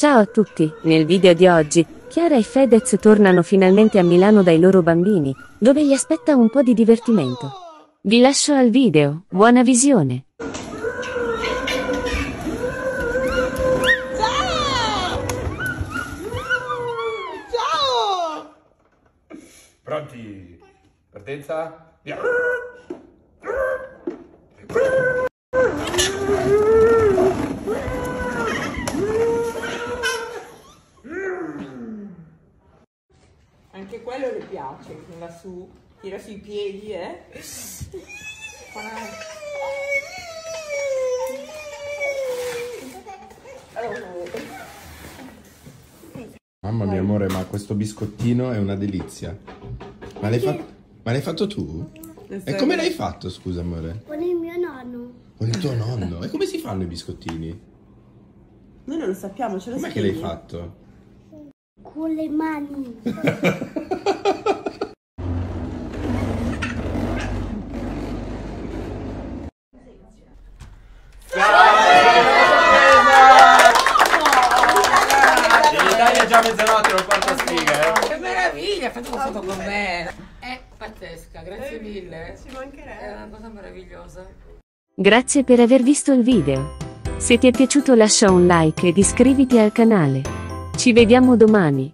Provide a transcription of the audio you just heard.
Ciao a tutti, nel video di oggi, Chiara e Fedez tornano finalmente a Milano dai loro bambini, dove li aspetta un po' di divertimento. Vi lascio al video, buona visione! Ciao! Pronti? Partenza? Via! Anche quello le piace, tira su, tira sui piedi, eh? Mamma mia amore, ma questo biscottino è una delizia. Ma l'hai, fa- ma l'hai fatto tu? E come l'hai fatto, scusa amore? Con il mio nonno. Con il tuo nonno? E come si fanno i biscottini? Noi non lo sappiamo, ce lo Com'è che l'hai fatto? Con le mani. In Italia è già mezzanotte, non porta sfiga, eh? Che meraviglia, fate una foto con me. È pazzesca, grazie mille. Ci È mancherebbe. una cosa meravigliosa. Grazie per aver visto il video. Se ti è piaciuto lascia un like ed iscriviti al canale. Ci vediamo domani.